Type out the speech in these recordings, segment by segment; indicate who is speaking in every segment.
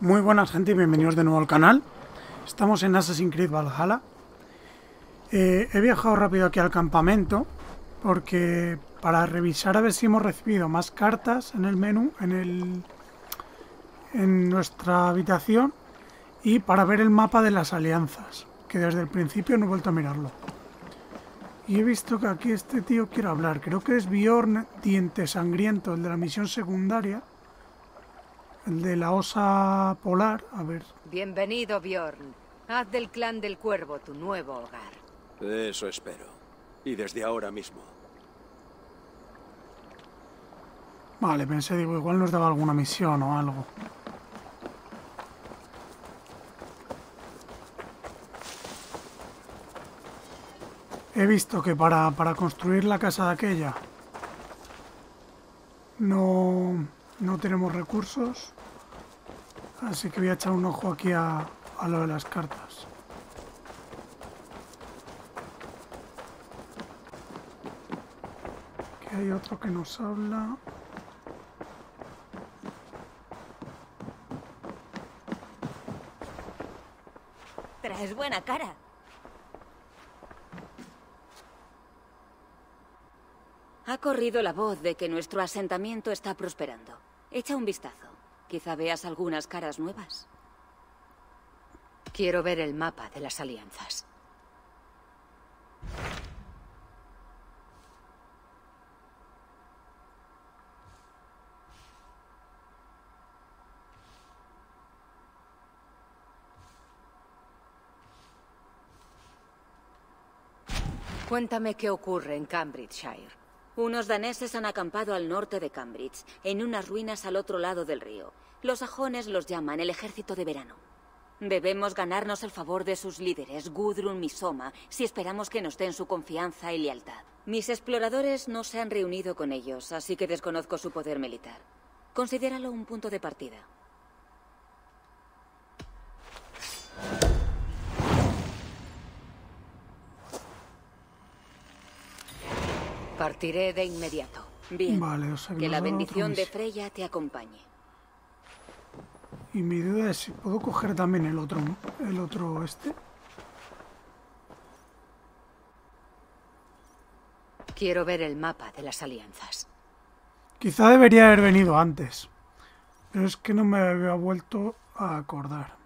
Speaker 1: Muy buenas gente y bienvenidos de nuevo al canal. Estamos en Assassin's Creed Valhalla. Eh, he viajado rápido aquí al campamento porque para revisar a ver si hemos recibido más cartas en el menú, en, el, en nuestra habitación y para ver el mapa de las alianzas, que desde el principio no he vuelto a mirarlo. Y he visto que aquí este tío quiere hablar. Creo que es Bjorn Diente Sangriento, el de la misión secundaria. El de la osa polar. A ver.
Speaker 2: Bienvenido, Bjorn. Haz del clan del cuervo tu nuevo hogar.
Speaker 3: Eso espero. Y desde ahora mismo.
Speaker 1: Vale, pensé, digo, igual nos daba alguna misión o algo. He visto que para, para construir la casa de aquella no, no tenemos recursos. Así que voy a echar un ojo aquí a, a lo de las cartas. Aquí hay otro que nos habla.
Speaker 4: Traes buena cara.
Speaker 2: Ha corrido la voz de que nuestro asentamiento está prosperando. Echa un vistazo. Quizá veas algunas caras nuevas. Quiero ver el mapa de las alianzas. Cuéntame qué ocurre en Cambridgeshire.
Speaker 4: Unos daneses han acampado al norte de Cambridge, en unas ruinas al otro lado del río. Los sajones los llaman el ejército de verano. Debemos ganarnos el favor de sus líderes, Gudrun y Soma, si esperamos que nos den su confianza y lealtad. Mis exploradores no se han reunido con ellos, así que desconozco su poder militar. Considéralo un punto de partida.
Speaker 2: Partiré de inmediato.
Speaker 4: Bien.
Speaker 1: Vale, o sea
Speaker 4: que la
Speaker 1: ha dado
Speaker 4: bendición de. Freya te acompañe.
Speaker 1: Y mi duda es si puedo coger también el otro, el otro este.
Speaker 2: Quiero ver el mapa de las alianzas.
Speaker 1: Quizá debería haber venido antes. Pero es que no me había vuelto a acordar.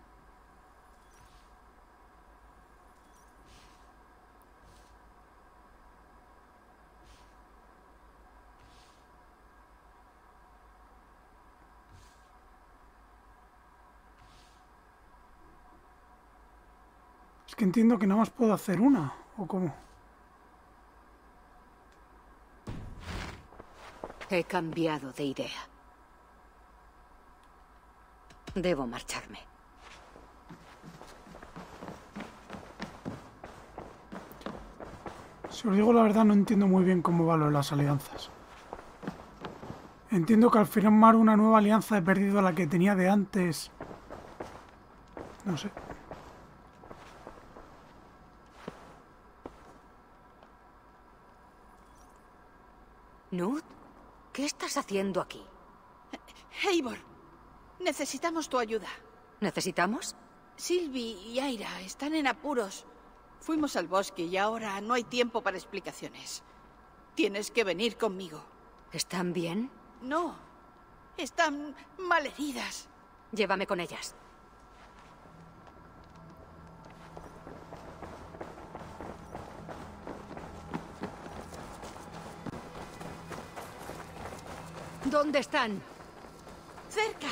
Speaker 1: Que entiendo que nada más puedo hacer una. ¿O cómo?
Speaker 2: He cambiado de idea. Debo marcharme.
Speaker 1: Si os digo la verdad, no entiendo muy bien cómo va lo de las alianzas. Entiendo que al firmar una nueva alianza he perdido la que tenía de antes. No sé.
Speaker 2: ¿Qué estás haciendo aquí?
Speaker 5: Eivor, necesitamos tu ayuda.
Speaker 2: ¿Necesitamos?
Speaker 5: Sylvie y Aira están en apuros. Fuimos al bosque y ahora no hay tiempo para explicaciones. Tienes que venir conmigo.
Speaker 2: ¿Están bien?
Speaker 5: No, están malheridas.
Speaker 2: Llévame con ellas. ¿Dónde están?
Speaker 5: Cerca.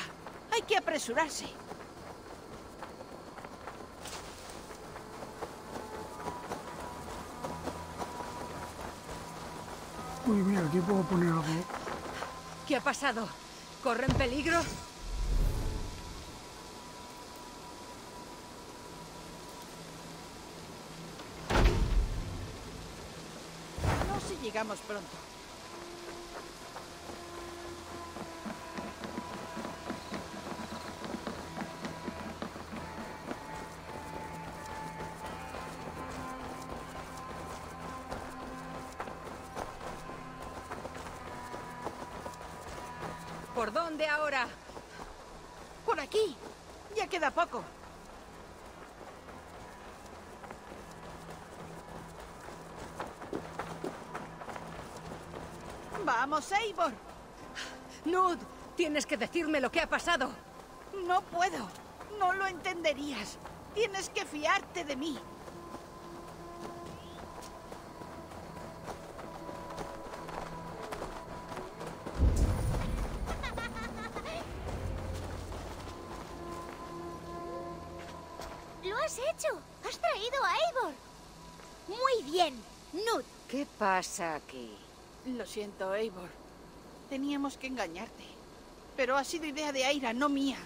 Speaker 5: Hay que apresurarse.
Speaker 1: Uy, mira, aquí puedo poner algo.
Speaker 2: ¿Qué ha pasado? ¿Corren peligro?
Speaker 5: No si llegamos pronto.
Speaker 2: ¿Por dónde ahora?
Speaker 5: Por aquí. Ya queda poco. ¡Vamos, Eivor!
Speaker 2: Nud, tienes que decirme lo que ha pasado.
Speaker 5: No puedo. No lo entenderías. Tienes que fiarte de mí.
Speaker 2: Pasa aquí?
Speaker 5: Lo siento, Eivor. Teníamos que engañarte. Pero ha sido idea de Aira, no mía.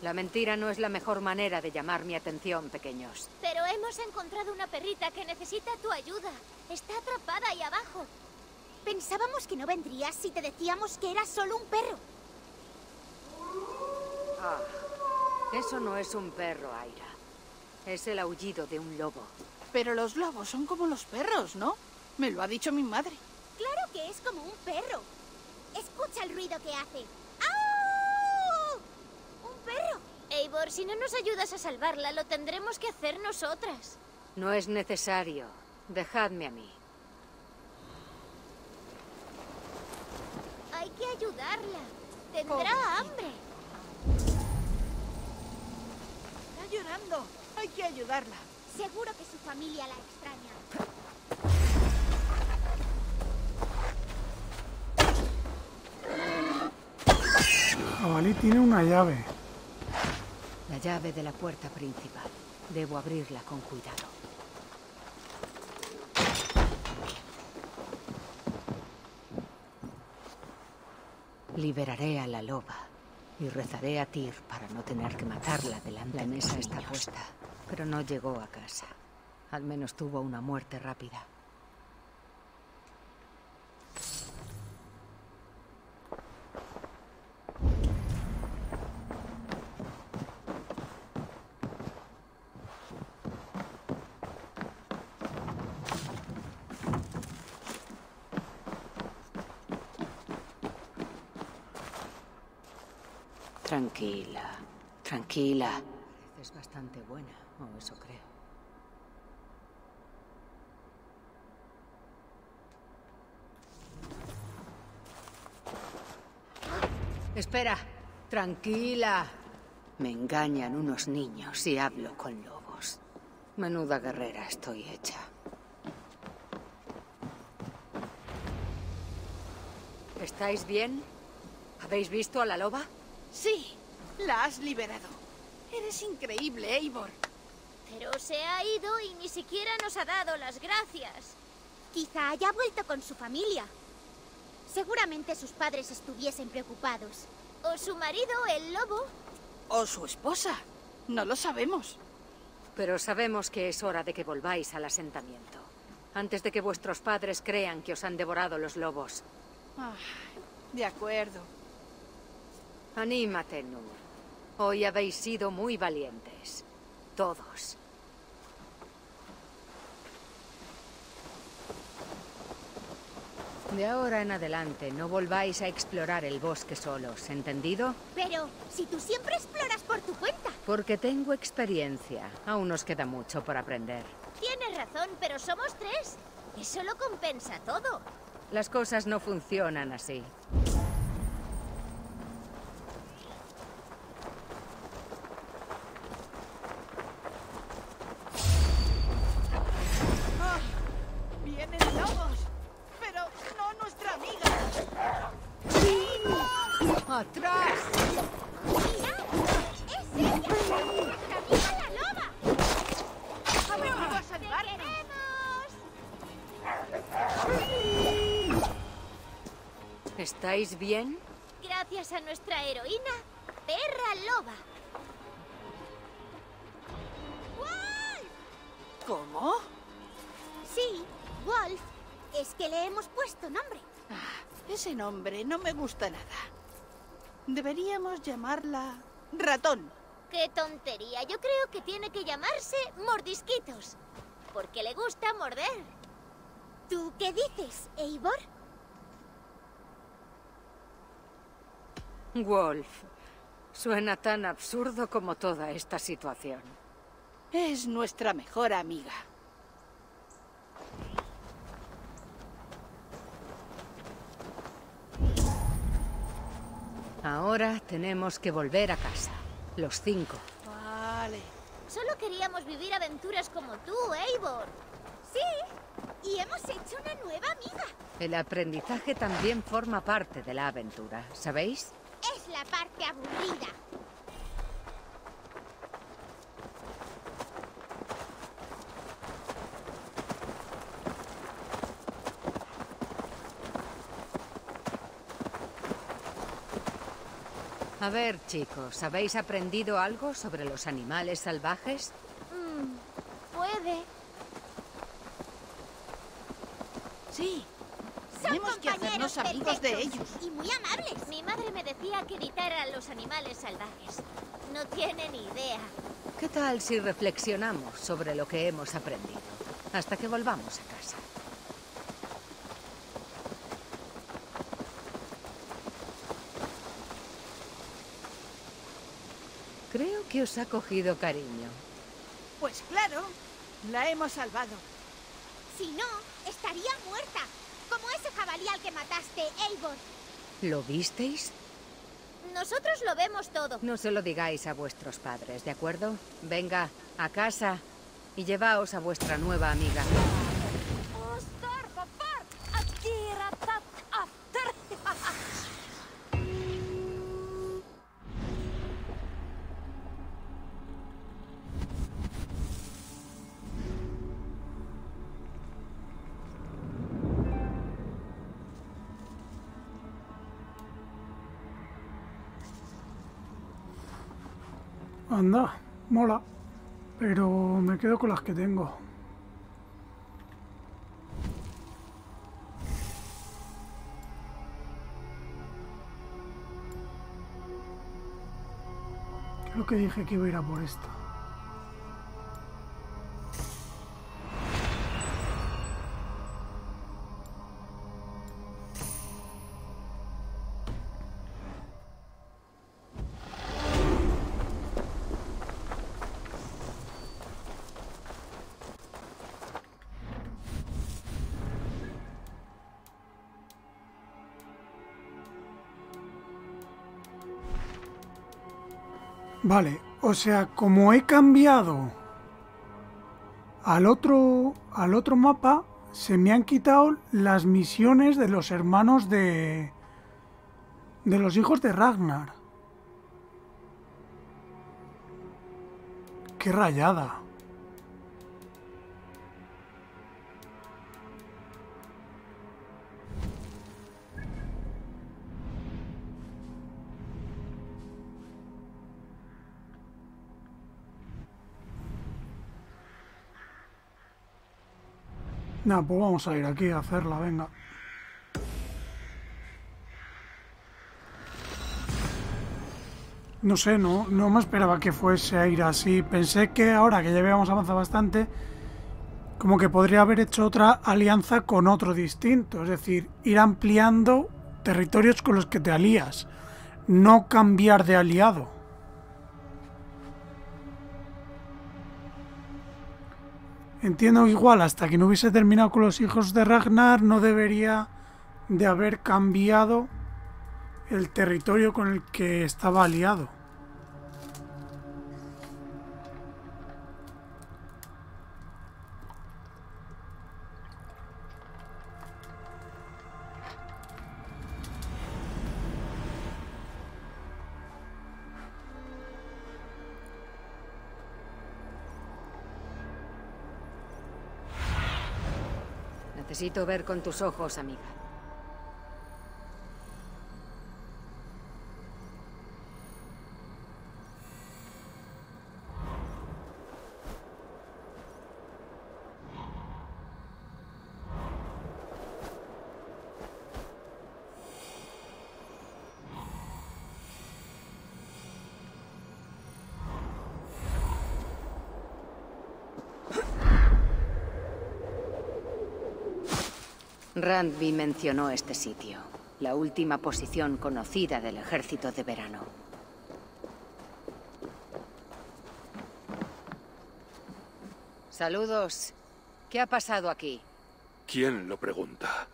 Speaker 2: La mentira no es la mejor manera de llamar mi atención, pequeños.
Speaker 6: Pero hemos encontrado una perrita que necesita tu ayuda. Está atrapada ahí abajo. Pensábamos que no vendrías si te decíamos que era solo un perro.
Speaker 2: Ah, eso no es un perro, Aira. Es el aullido de un lobo.
Speaker 5: Pero los lobos son como los perros, ¿no? Me lo ha dicho mi madre.
Speaker 6: Claro que es como un perro. Escucha el ruido que hace. ¡Au! ¡Un perro! Eivor, si no nos ayudas a salvarla, lo tendremos que hacer nosotras.
Speaker 2: No es necesario. Dejadme a mí.
Speaker 6: Hay que ayudarla. Tendrá
Speaker 5: Pobrecita.
Speaker 6: hambre.
Speaker 5: Está llorando. Hay que ayudarla.
Speaker 6: Seguro que su familia la extraña.
Speaker 1: Jabalí tiene una llave.
Speaker 2: La llave de la puerta principal. Debo abrirla con cuidado. Liberaré a la loba y rezaré a Tyr para no tener que matarla delante La mesa está puesta, pero no llegó a casa. Al menos tuvo una muerte rápida. Tranquila, tranquila. Es bastante buena, o eso creo. Espera, tranquila. Me engañan unos niños y hablo con lobos. Menuda guerrera estoy hecha. ¿Estáis bien? ¿Habéis visto a la loba?
Speaker 5: Sí, la has liberado. Eres increíble, Eivor.
Speaker 6: Pero se ha ido y ni siquiera nos ha dado las gracias. Quizá haya vuelto con su familia. Seguramente sus padres estuviesen preocupados. O su marido, el lobo.
Speaker 5: O su esposa. No lo sabemos.
Speaker 2: Pero sabemos que es hora de que volváis al asentamiento. Antes de que vuestros padres crean que os han devorado los lobos.
Speaker 5: Ah, de acuerdo.
Speaker 2: Anímate, Nur. Hoy habéis sido muy valientes. Todos. De ahora en adelante no volváis a explorar el bosque solos, ¿entendido?
Speaker 6: Pero si tú siempre exploras por tu cuenta.
Speaker 2: Porque tengo experiencia. Aún nos queda mucho por aprender.
Speaker 6: Tienes razón, pero somos tres. Eso lo compensa todo.
Speaker 2: Las cosas no funcionan así. ¿Estáis bien?
Speaker 6: Gracias a nuestra heroína, Perra Loba. ¡Wolf!
Speaker 5: ¿Cómo?
Speaker 6: Sí, Wolf. Es que le hemos puesto nombre.
Speaker 5: Ah, ese nombre no me gusta nada. Deberíamos llamarla ratón.
Speaker 6: ¡Qué tontería! Yo creo que tiene que llamarse Mordisquitos. Porque le gusta morder. ¿Tú qué dices, Eivor?
Speaker 2: Wolf, Suena tan absurdo como toda esta situación.
Speaker 5: Es nuestra mejor amiga.
Speaker 2: Ahora tenemos que volver a casa. Los cinco.
Speaker 5: Vale.
Speaker 6: Solo queríamos vivir aventuras como tú, Eivor. Sí, y hemos hecho una nueva amiga.
Speaker 2: El aprendizaje también forma parte de la aventura, ¿sabéis?
Speaker 6: Es la parte aburrida.
Speaker 2: A ver, chicos, ¿habéis aprendido algo sobre los animales salvajes?
Speaker 6: Mm, puede.
Speaker 5: Sí. Tenemos que hacernos amigos de ellos.
Speaker 6: Y muy amables. Mi madre me decía que evitara a los animales salvajes. No tiene ni idea.
Speaker 2: ¿Qué tal si reflexionamos sobre lo que hemos aprendido? Hasta que volvamos a casa. Creo que os ha cogido cariño.
Speaker 5: Pues claro, la hemos salvado.
Speaker 6: Si no, estaría muerta. Como ese jabalí al que mataste, Eivor.
Speaker 2: ¿Lo visteis?
Speaker 6: Nosotros lo vemos todo.
Speaker 2: No se lo digáis a vuestros padres, ¿de acuerdo? Venga, a casa y llevaos a vuestra nueva amiga.
Speaker 1: Anda, mola. Pero me quedo con las que tengo. Creo que dije que iba a ir a por esta. Vale, o sea, como he cambiado al otro al otro mapa, se me han quitado las misiones de los hermanos de de los hijos de Ragnar. Qué rayada. Pues vamos a ir aquí a hacerla, venga. No sé, no, no me esperaba que fuese a ir así. Pensé que ahora que ya habíamos avanzado bastante, como que podría haber hecho otra alianza con otro distinto. Es decir, ir ampliando territorios con los que te alías. No cambiar de aliado. Entiendo que igual hasta que no hubiese terminado con los hijos de Ragnar no debería de haber cambiado el territorio con el que estaba aliado.
Speaker 2: Necesito ver con tus ojos, amiga. Randby mencionó este sitio, la última posición conocida del ejército de verano. Saludos. ¿Qué ha pasado aquí?
Speaker 7: ¿Quién lo pregunta?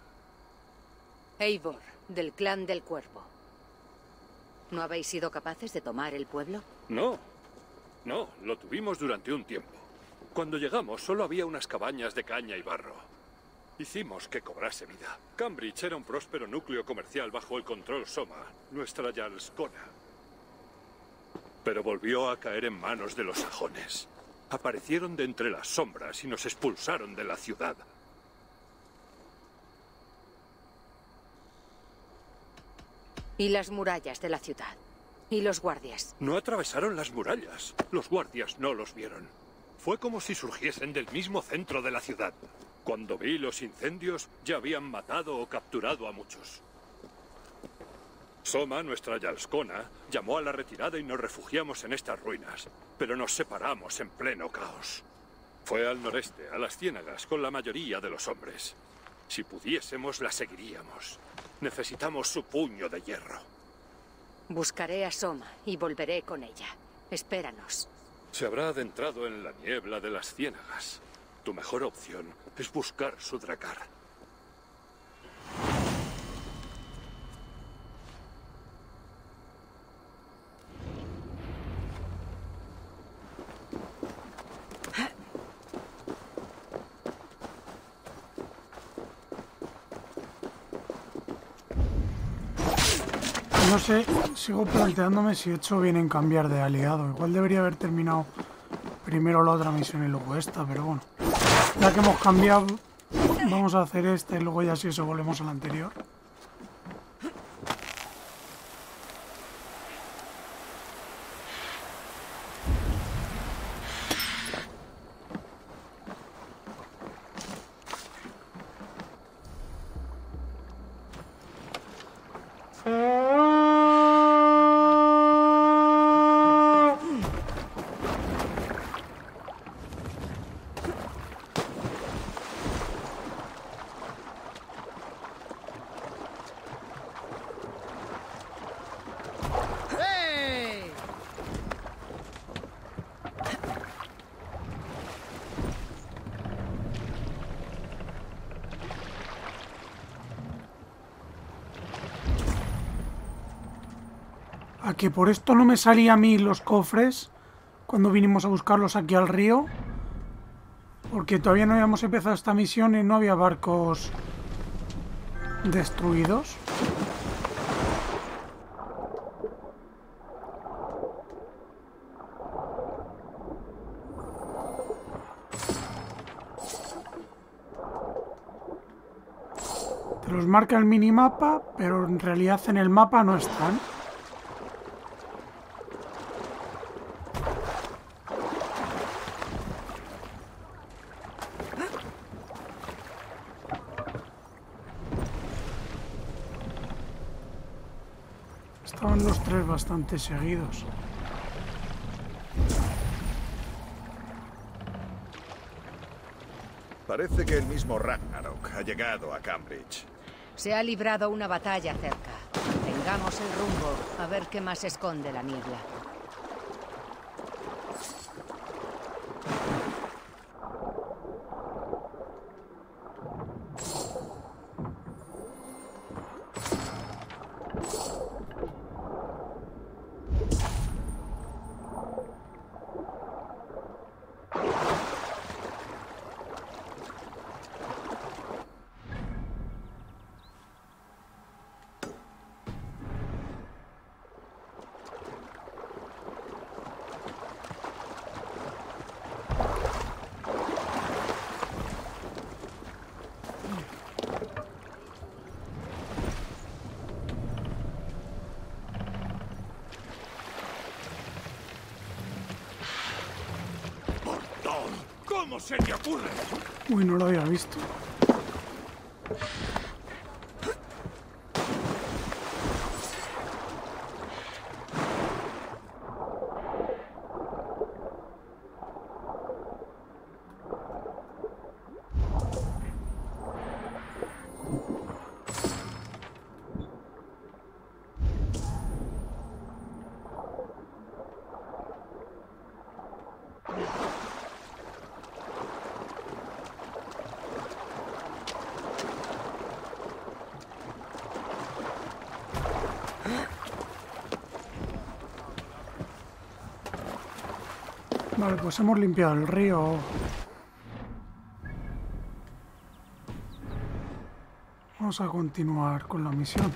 Speaker 2: Eivor, del clan del cuervo. ¿No habéis sido capaces de tomar el pueblo?
Speaker 7: No. No, lo tuvimos durante un tiempo. Cuando llegamos solo había unas cabañas de caña y barro. Hicimos que cobrase vida. Cambridge era un próspero núcleo comercial bajo el control Soma, nuestra Yalskona. Pero volvió a caer en manos de los sajones. Aparecieron de entre las sombras y nos expulsaron de la ciudad.
Speaker 2: Y las murallas de la ciudad. Y los guardias.
Speaker 7: No atravesaron las murallas. Los guardias no los vieron. Fue como si surgiesen del mismo centro de la ciudad. Cuando vi los incendios, ya habían matado o capturado a muchos. Soma, nuestra Yalskona, llamó a la retirada y nos refugiamos en estas ruinas, pero nos separamos en pleno caos. Fue al noreste, a las ciénagas, con la mayoría de los hombres. Si pudiésemos, la seguiríamos. Necesitamos su puño de hierro.
Speaker 2: Buscaré a Soma y volveré con ella. Espéranos.
Speaker 7: Se habrá adentrado en la niebla de las ciénagas. Tu mejor opción es buscar su dracar.
Speaker 1: No sé, sigo planteándome si he hecho bien en cambiar de aliado. Igual debería haber terminado primero la otra misión y luego esta, pero bueno. Ya que hemos cambiado, vamos a hacer esta y luego ya si eso volvemos a la anterior. Que por esto no me salía a mí los cofres cuando vinimos a buscarlos aquí al río. Porque todavía no habíamos empezado esta misión y no había barcos destruidos. Te los marca el minimapa, pero en realidad en el mapa no están. Estaban los tres bastante seguidos.
Speaker 8: Parece que el mismo Ragnarok ha llegado a Cambridge.
Speaker 2: Se ha librado una batalla cerca. Tengamos el rumbo, a ver qué más esconde la niebla.
Speaker 1: Uy, no lo había visto. Pues hemos limpiado el río. Vamos a continuar con la misión.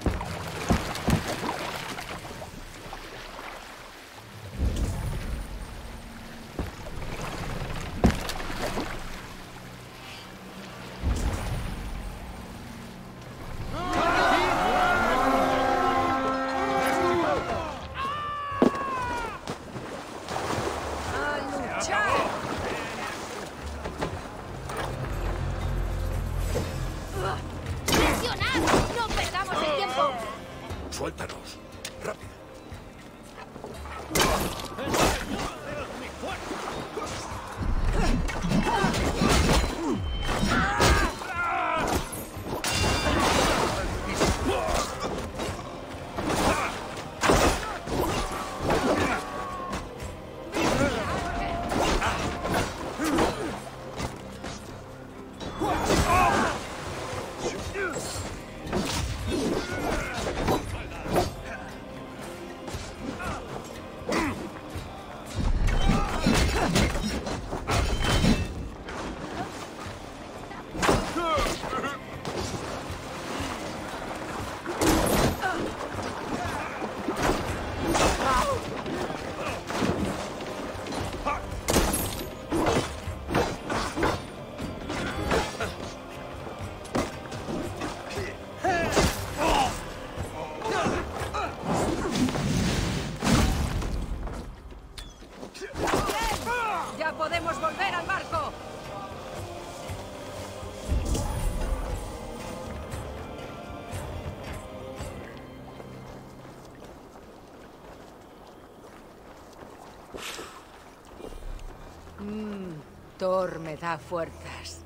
Speaker 2: Thor me da fuerzas.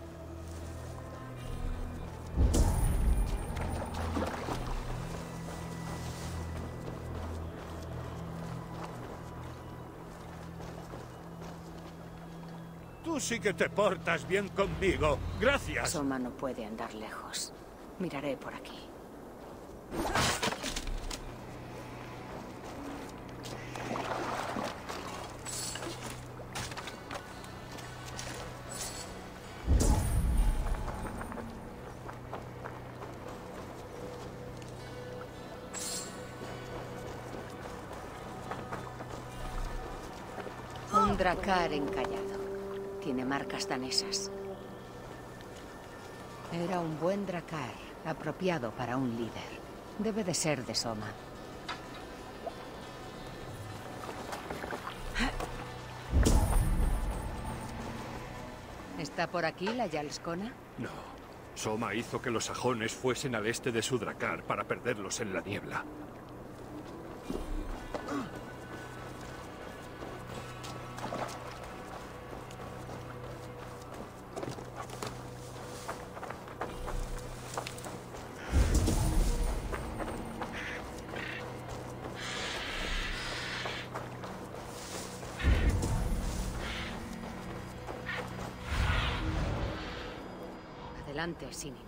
Speaker 9: Tú sí que te portas bien conmigo. Gracias.
Speaker 2: Soma no puede andar lejos. Miraré por aquí. Dracar encallado. Tiene marcas danesas. Era un buen dracar, apropiado para un líder. Debe de ser de Soma. ¿Está por aquí la Yalskona?
Speaker 7: No. Soma hizo que los sajones fuesen al este de su dracar para perderlos en la niebla.
Speaker 2: Adelante, Sinin.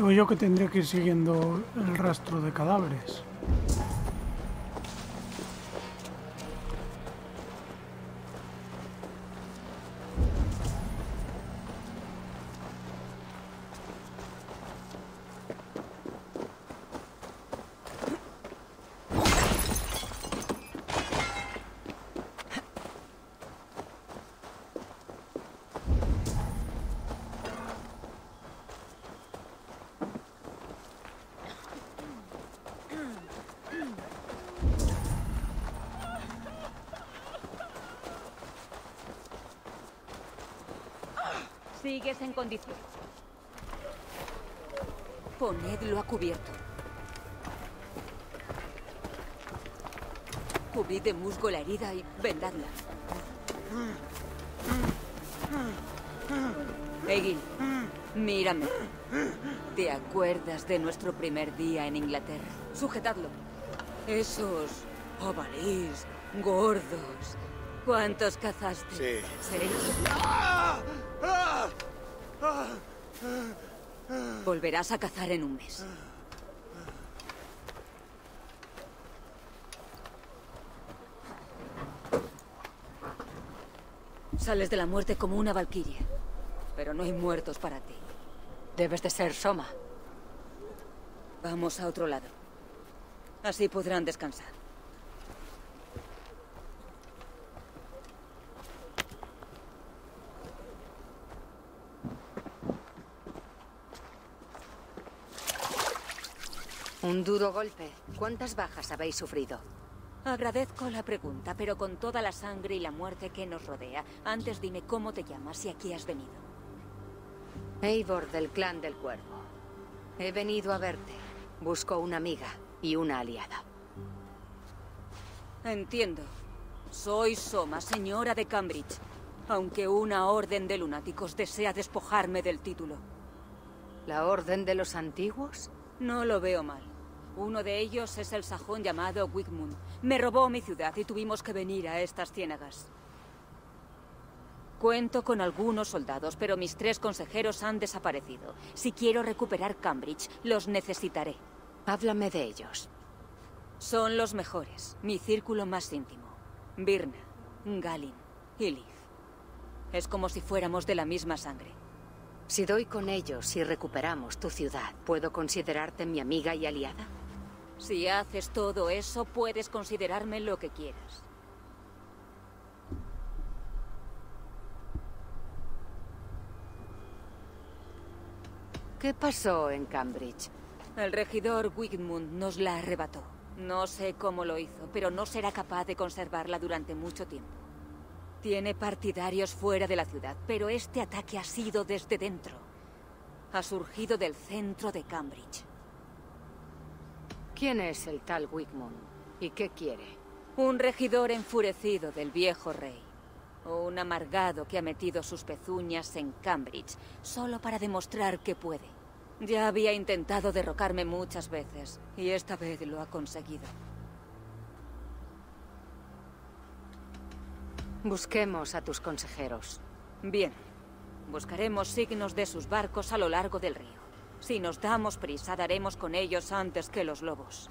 Speaker 1: Digo yo que tendría que ir siguiendo el rastro de cadáveres.
Speaker 4: En condición. Ponedlo a cubierto. Cubrid de musgo la herida y vendadla. Egil, mírame. ¿Te acuerdas de nuestro primer día en Inglaterra? Sujetadlo. Esos jabalís gordos. ¿Cuántos cazaste?
Speaker 8: Sí.
Speaker 4: ¿Seis? Volverás a cazar en un mes. Sales de la muerte como una valquiria. Pero no hay muertos para ti. Debes de ser Soma. Vamos a otro lado. Así podrán descansar.
Speaker 2: Un duro golpe. ¿Cuántas bajas habéis sufrido?
Speaker 4: Agradezco la pregunta, pero con toda la sangre y la muerte que nos rodea, antes dime cómo te llamas y a qué has venido.
Speaker 2: Eivor del clan del cuervo. He venido a verte. Busco una amiga y una aliada.
Speaker 4: Entiendo. Soy Soma, señora de Cambridge. Aunque una orden de lunáticos desea despojarme del título.
Speaker 2: ¿La orden de los antiguos?
Speaker 4: No lo veo mal. Uno de ellos es el sajón llamado Wigmund. Me robó mi ciudad y tuvimos que venir a estas ciénagas. Cuento con algunos soldados, pero mis tres consejeros han desaparecido. Si quiero recuperar Cambridge, los necesitaré.
Speaker 2: Háblame de ellos.
Speaker 4: Son los mejores, mi círculo más íntimo. Birna, Galin y Liv. Es como si fuéramos de la misma sangre.
Speaker 2: Si doy con ellos y recuperamos tu ciudad, ¿puedo considerarte mi amiga y aliada?
Speaker 4: Si haces todo eso, puedes considerarme lo que quieras.
Speaker 2: ¿Qué pasó en Cambridge?
Speaker 4: El regidor Wigmund nos la arrebató. No sé cómo lo hizo, pero no será capaz de conservarla durante mucho tiempo. Tiene partidarios fuera de la ciudad, pero este ataque ha sido desde dentro. Ha surgido del centro de Cambridge.
Speaker 2: ¿Quién es el tal Wigmund? ¿Y qué quiere?
Speaker 4: Un regidor enfurecido del viejo rey. O un amargado que ha metido sus pezuñas en Cambridge, solo para demostrar que puede. Ya había intentado derrocarme muchas veces, y esta vez lo ha conseguido.
Speaker 2: Busquemos a tus consejeros.
Speaker 4: Bien. Buscaremos signos de sus barcos a lo largo del río. Si nos damos prisa, daremos con ellos antes que los lobos.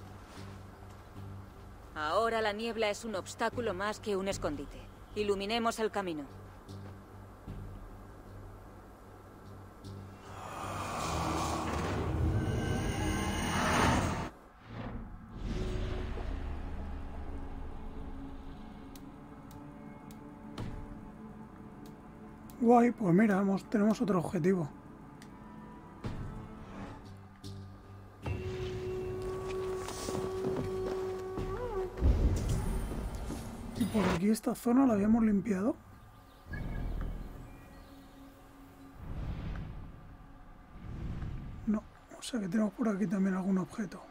Speaker 4: Ahora la niebla es un obstáculo más que un escondite. Iluminemos el camino.
Speaker 1: Guay, pues mira, tenemos otro objetivo. Esta zona la habíamos limpiado. No, o sea que tenemos por aquí también algún objeto.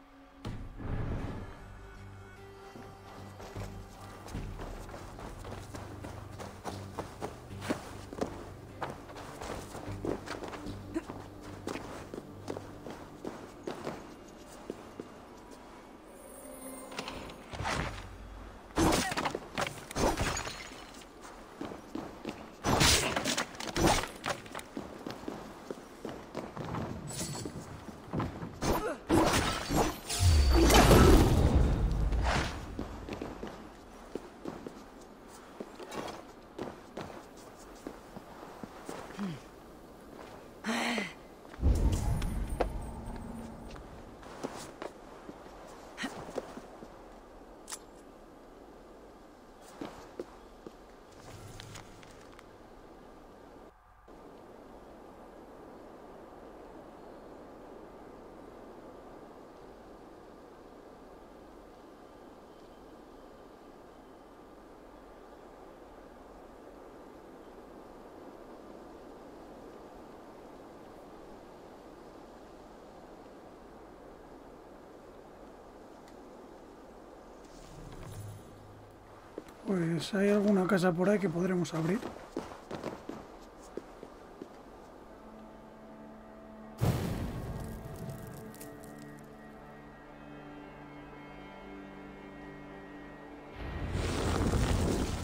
Speaker 1: Pues hay alguna casa por ahí que podremos abrir.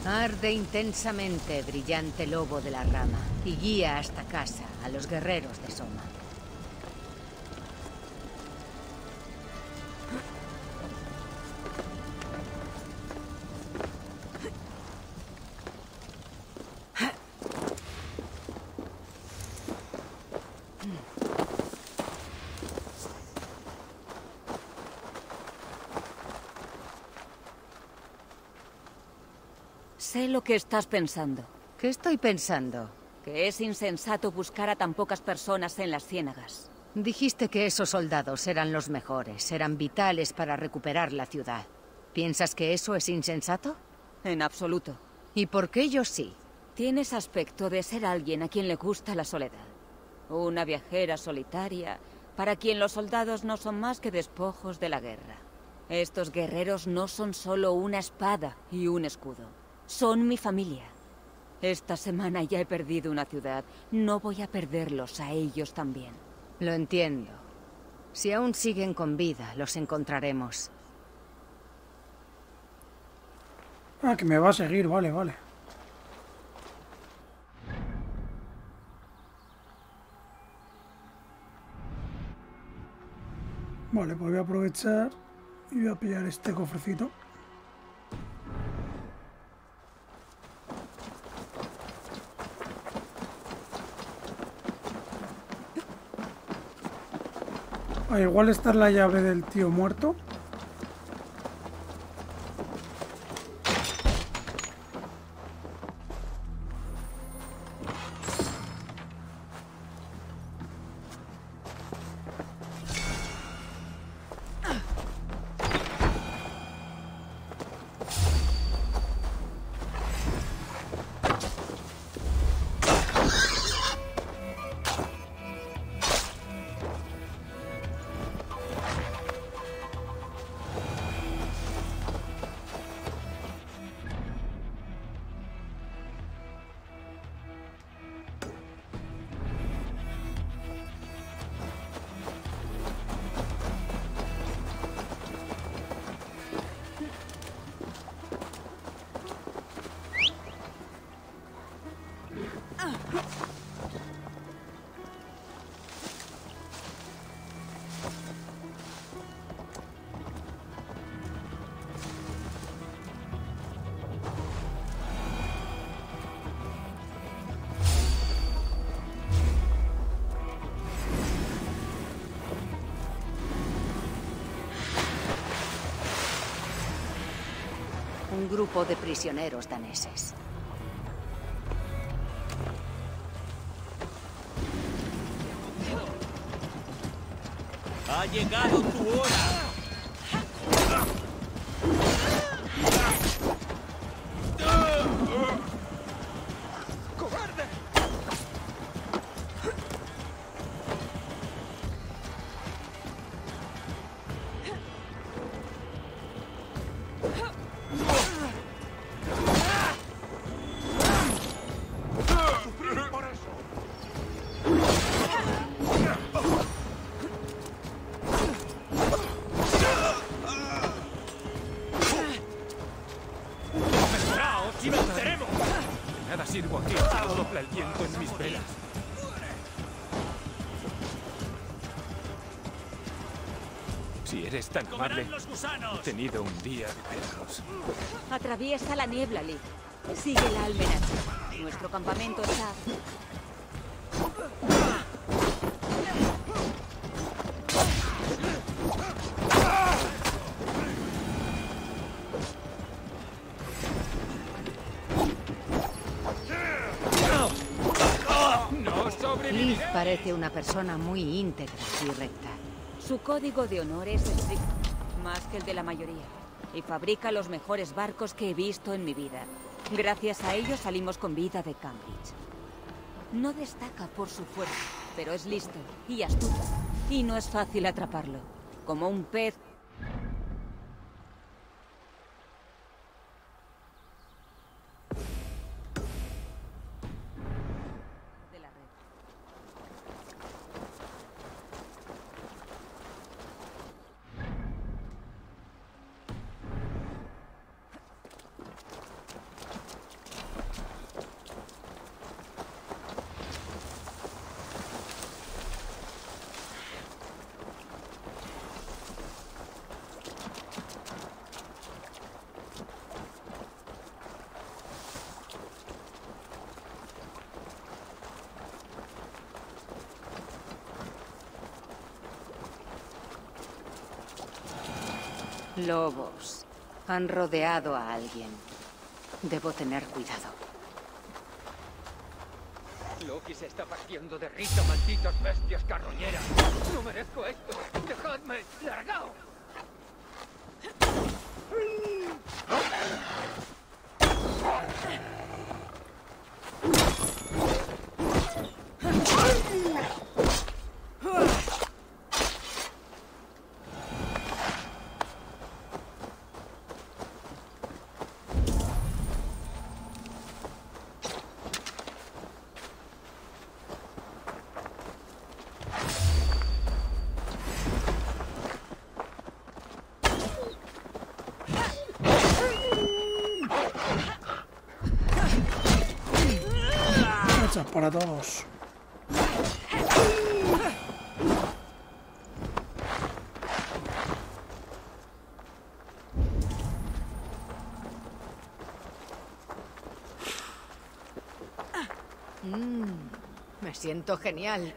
Speaker 2: Arde intensamente, brillante lobo de la rama, y guía hasta casa a los guerreros de Soma.
Speaker 4: Sé lo que estás pensando.
Speaker 2: ¿Qué estoy pensando?
Speaker 4: Que es insensato buscar a tan pocas personas en las ciénagas.
Speaker 2: Dijiste que esos soldados eran los mejores, eran vitales para recuperar la ciudad. ¿Piensas que eso es insensato?
Speaker 4: En absoluto.
Speaker 2: ¿Y por qué yo sí?
Speaker 4: Tienes aspecto de ser alguien a quien le gusta la soledad. Una viajera solitaria, para quien los soldados no son más que despojos de la guerra. Estos guerreros no son solo una espada y un escudo. Son mi familia. Esta semana ya he perdido una ciudad. No voy a perderlos a ellos también.
Speaker 2: Lo entiendo. Si aún siguen con vida, los encontraremos.
Speaker 1: Ah, que me va a seguir, vale, vale. Vale, pues voy a aprovechar y voy a pillar este cofrecito. Ah, igual esta es la llave del tío muerto.
Speaker 2: Grupo de prisioneros daneses.
Speaker 3: Ha llegado tu hora.
Speaker 10: Eres tan amable, he tenido un día de perros.
Speaker 4: Atraviesa la niebla, Lee. Sigue la almenacha. Nuestro campamento está...
Speaker 10: ¡No
Speaker 2: Liz parece una persona muy íntegra y recta.
Speaker 4: Su código de honor es estricto, más que el de la mayoría, y fabrica los mejores barcos que he visto en mi vida. Gracias a ello salimos con vida de Cambridge. No destaca por su fuerza, pero es listo y astuto, y no es fácil atraparlo. Como un pez
Speaker 2: Lobos. Han rodeado a alguien. Debo tener cuidado.
Speaker 10: Loki se está partiendo de risa, malditas bestias carroñeras. No merezco esto. Dejadme. Largao.
Speaker 1: Para todos.
Speaker 2: Mm, me siento genial.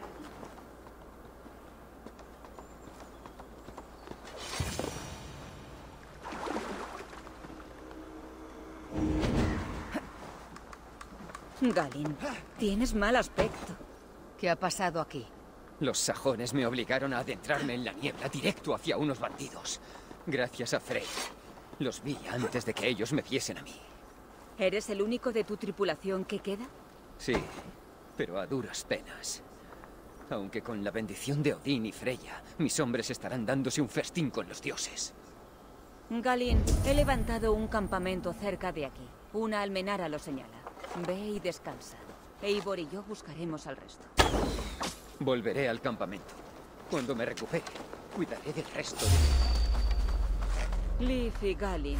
Speaker 4: Galin, tienes mal aspecto.
Speaker 2: ¿Qué ha pasado aquí?
Speaker 10: Los sajones me obligaron a adentrarme en la niebla directo hacia unos bandidos. Gracias a Frey. Los vi antes de que ellos me viesen a mí.
Speaker 4: ¿Eres el único de tu tripulación que queda?
Speaker 10: Sí, pero a duras penas. Aunque con la bendición de Odín y Freya, mis hombres estarán dándose un festín con los dioses.
Speaker 4: Galin, he levantado un campamento cerca de aquí. Una almenara lo señala. Ve y descansa. Eivor y yo buscaremos al resto.
Speaker 10: Volveré al campamento. Cuando me recupere, cuidaré del resto de...
Speaker 4: Leaf y Galin.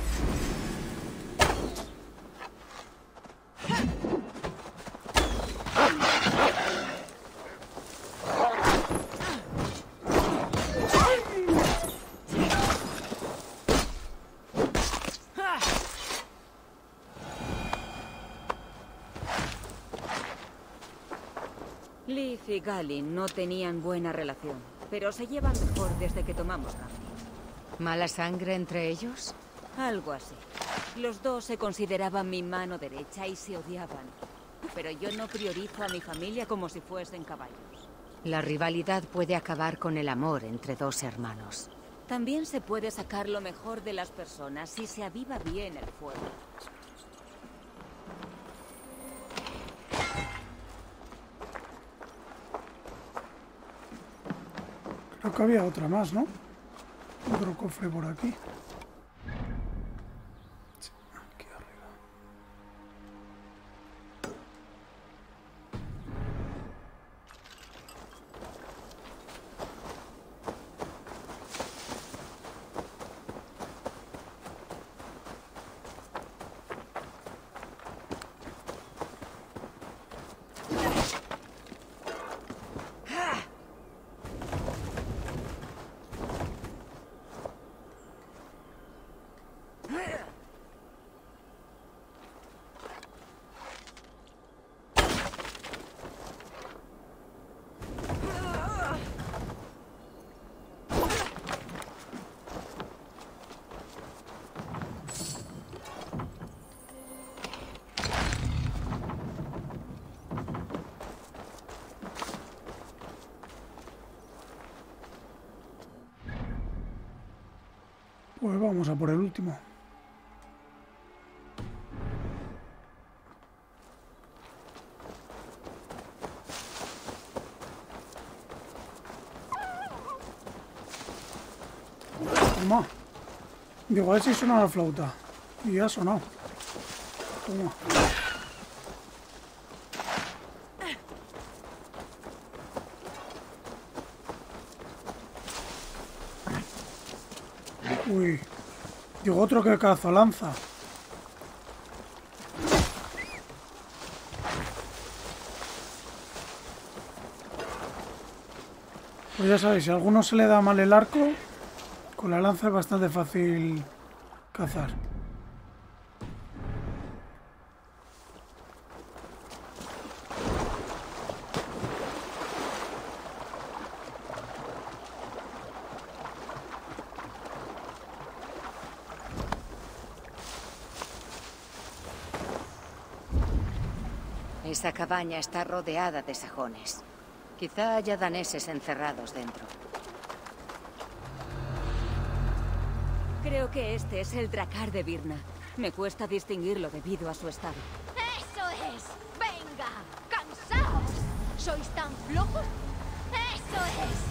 Speaker 4: No tenían buena relación, pero se llevan mejor desde que tomamos café.
Speaker 2: ¿Mala sangre entre ellos?
Speaker 4: Algo así. Los dos se consideraban mi mano derecha y se odiaban. Pero yo no priorizo a mi familia como si fuesen caballos.
Speaker 2: La rivalidad puede acabar con el amor entre dos hermanos.
Speaker 4: También se puede sacar lo mejor de las personas si se aviva bien el fuego.
Speaker 1: Que había otra más, ¿no? Otro cofre por aquí. Por el último. Toma. Digo, a ver si suena la flauta. Y ya sonado. Toma. Uy. Digo, otro que caza lanza. Pues ya sabéis, si a alguno se le da mal el arco, con la lanza es bastante fácil cazar.
Speaker 2: Esa cabaña está rodeada de sajones. Quizá haya daneses encerrados dentro.
Speaker 4: Creo que este es el dracar de Birna. Me cuesta distinguirlo debido a su estado.
Speaker 6: ¡Eso es! ¡Venga! ¡Cansaos! ¿Sois tan flojos? ¡Eso es!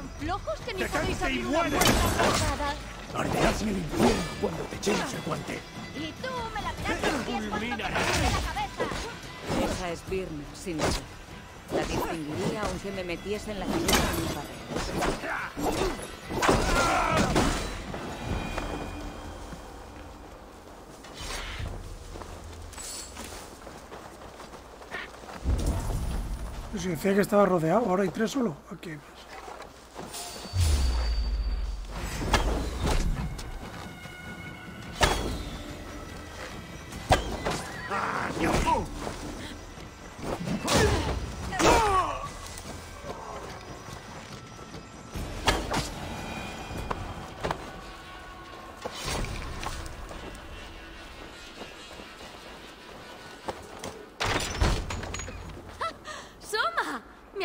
Speaker 6: Tan flojos que ni podéis abrir una puerta cerrada?
Speaker 9: Arderás en el infierno cuando te echemos el guante.
Speaker 6: Y tú me la verás los pies cuando te corte la cabeza.
Speaker 4: Esa es Birna, sin duda. La distinguiría aunque me metiese en la cabeza de mis barreras.
Speaker 1: Pues si decía que estaba rodeado, ahora hay tres solo. Aquí hay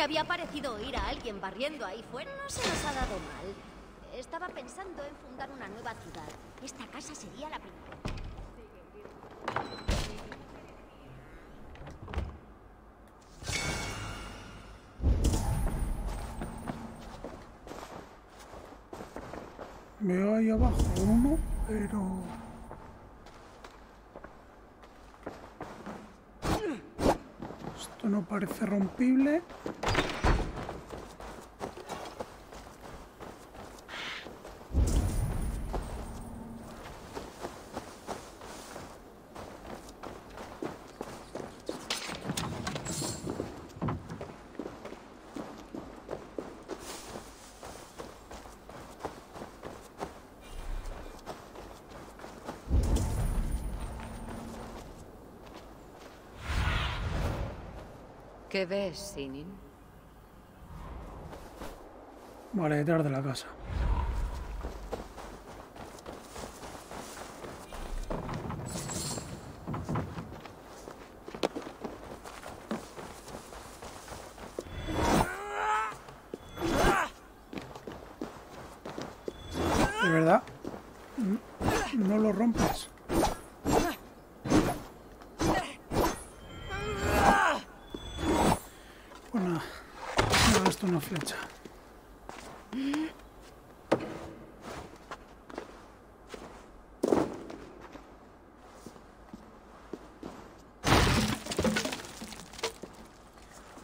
Speaker 6: había parecido oír a alguien barriendo ahí fuera. No se nos ha dado mal. Estaba pensando en fundar una nueva ciudad. Esta casa sería la primera.
Speaker 1: Abajo uno, pero... Esto no parece rompible.
Speaker 2: ¿Qué ves, Sinin?
Speaker 1: Vale, detrás de la casa. De verdad, no- lo rompes. Flecha.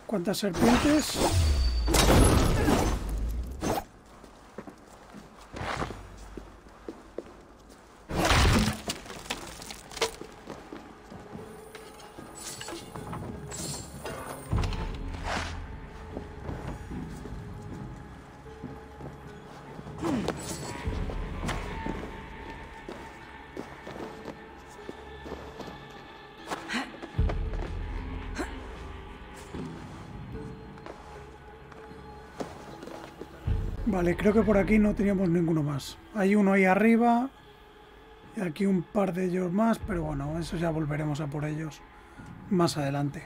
Speaker 1: ¿Cuántas serpientes? Vale, creo que por aquí no teníamos ninguno más. Hay uno ahí arriba y aquí un par de ellos más, pero bueno, eso ya volveremos a por ellos más adelante.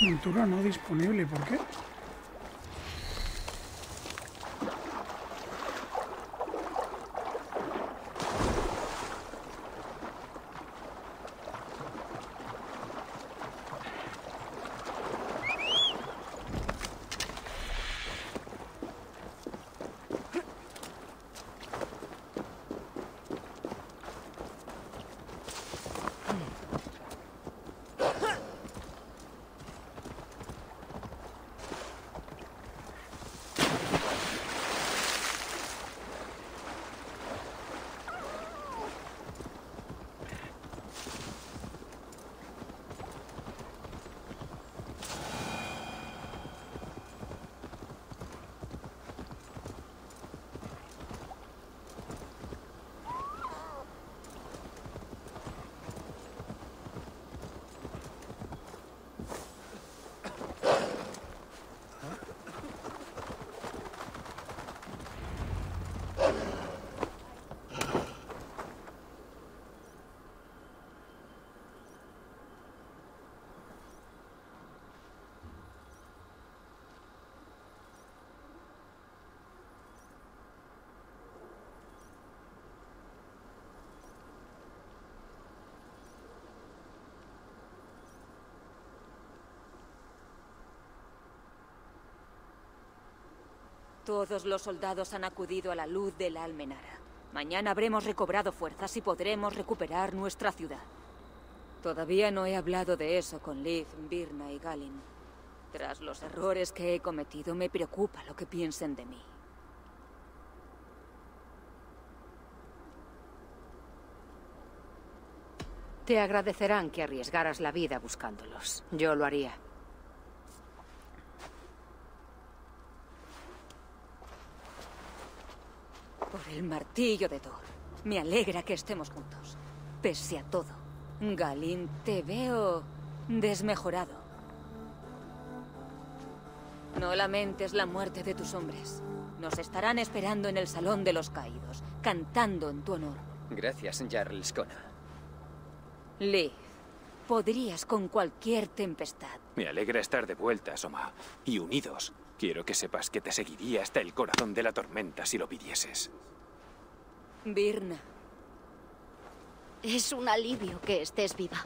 Speaker 1: Montura no disponible, ¿por qué?
Speaker 4: Todos los soldados han acudido a la luz de la almenara. Mañana habremos recobrado fuerzas y podremos recuperar nuestra ciudad. Todavía no he hablado de eso con Liv, Birna y Galin. Tras los errores que he cometido, me preocupa lo que piensen de mí.
Speaker 2: Te agradecerán que arriesgaras la vida buscándolos. Yo lo haría.
Speaker 4: Por el martillo de Thor. Me alegra que estemos juntos. Pese a todo. Galín, te veo desmejorado. No lamentes la muerte de tus hombres. Nos estarán esperando en el Salón de los Caídos, cantando en tu honor.
Speaker 10: Gracias, Jarl Skona.
Speaker 4: Lee, podrías con cualquier tempestad.
Speaker 7: Me alegra estar de vuelta, Soma. Y unidos. Quiero que sepas que te seguiría hasta el corazón de la tormenta si lo pidieses.
Speaker 4: Birna.
Speaker 6: Es un alivio que estés viva.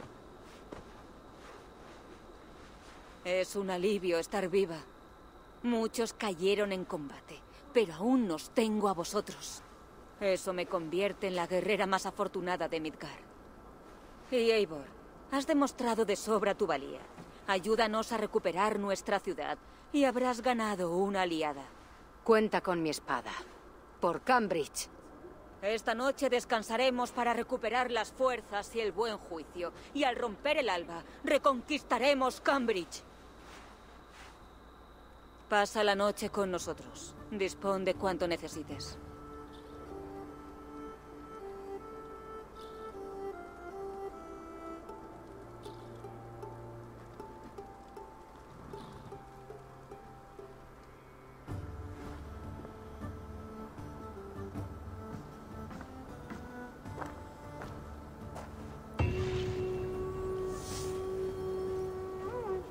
Speaker 4: Es un alivio estar viva. Muchos cayeron en combate, pero aún nos tengo a vosotros. Eso me convierte en la guerrera más afortunada de Midgar. Y Eivor, has demostrado de sobra tu valía. Ayúdanos a recuperar nuestra ciudad y habrás ganado una aliada.
Speaker 2: Cuenta con mi espada. Por Cambridge.
Speaker 4: Esta noche descansaremos para recuperar las fuerzas y el buen juicio. Y al romper el alba, reconquistaremos Cambridge. Pasa la noche con nosotros. Dispón de cuanto necesites.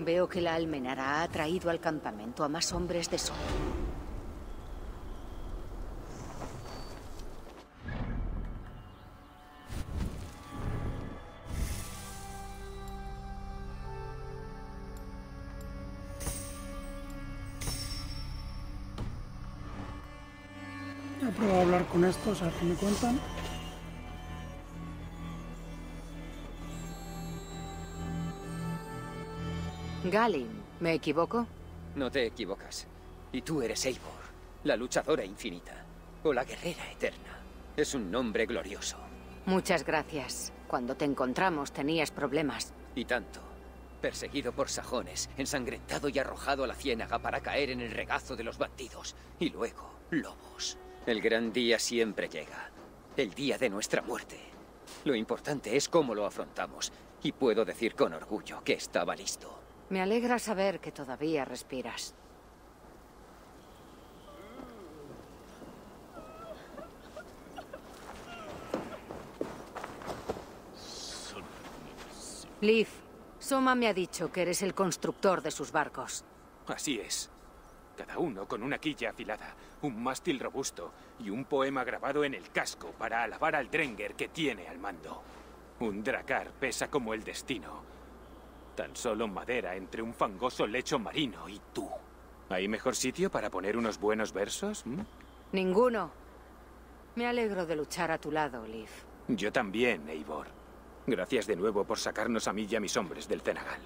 Speaker 2: Veo que la almenara ha traído al campamento a más hombres de sol.
Speaker 1: He probado a hablar con estos, a ver qué me cuentan.
Speaker 2: Galin, ¿me equivoco?
Speaker 10: No te equivocas. Y tú eres Eivor, la luchadora infinita. O la guerrera eterna. Es un nombre glorioso.
Speaker 2: Muchas gracias. Cuando te encontramos tenías problemas.
Speaker 10: Y tanto. Perseguido por sajones, ensangrentado y arrojado a la ciénaga para caer en el regazo de los bandidos. Y luego, lobos. El gran día siempre llega. El día de nuestra muerte. Lo importante es cómo lo afrontamos. Y puedo decir con orgullo que estaba listo.
Speaker 2: Me alegra saber que todavía respiras. Liv, Soma me ha dicho que eres el constructor de sus barcos.
Speaker 7: Así es. Cada uno con una quilla afilada, un mástil robusto y un poema grabado en el casco para alabar al Drenger que tiene al mando. Un dracar pesa como el destino. Tan solo madera entre un fangoso lecho marino y tú. ¿Hay mejor sitio para poner unos buenos versos? mm?
Speaker 2: Ninguno. Me alegro de luchar a tu lado, Liv.
Speaker 7: Yo también, Eivor. Gracias de nuevo por sacarnos a mí y a mis hombres del Cenagal.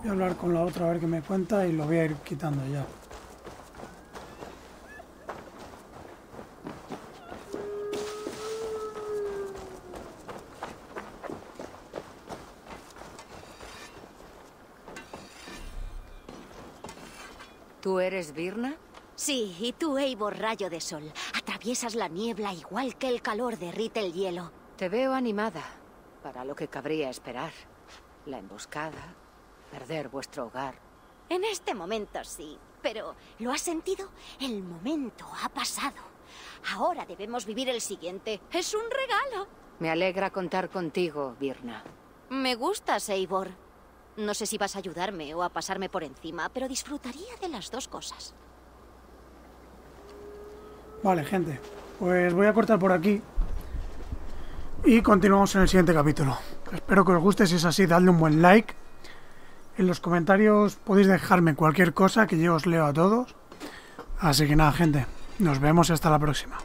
Speaker 1: Voy a hablar con la otra a ver qué me cuenta y lo voy a ir quitando ya.
Speaker 2: ¿Tú eres Birna?
Speaker 6: Sí, y tú, Eivor Rayo de Sol. Atraviesas la niebla igual que el calor derrite el hielo.
Speaker 2: Te veo animada, para lo que cabría esperar. La emboscada, perder vuestro hogar.
Speaker 6: En este momento sí, pero ¿lo has sentido? El momento ha pasado. Ahora debemos vivir el siguiente. Es un regalo.
Speaker 2: Me alegra contar contigo, Birna.
Speaker 6: Me gustas, Eivor. No sé si vas a ayudarme o a pasarme por encima, pero disfrutaría de las dos cosas.
Speaker 1: Vale, gente. Pues voy a cortar por aquí. Y continuamos en el siguiente capítulo. Espero que os guste. Si es así, dadle un buen like. En los comentarios podéis dejarme cualquier cosa que yo os leo a todos. Así que nada, gente, nos vemos hasta la próxima.